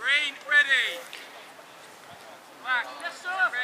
Green, ready. Black, yes, sir. ready.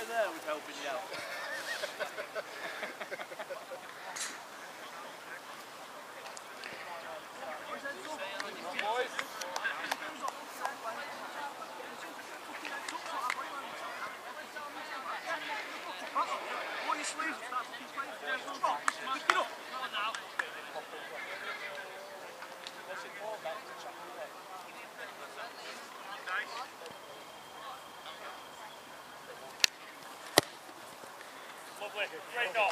guy there was helping you out. Great goal.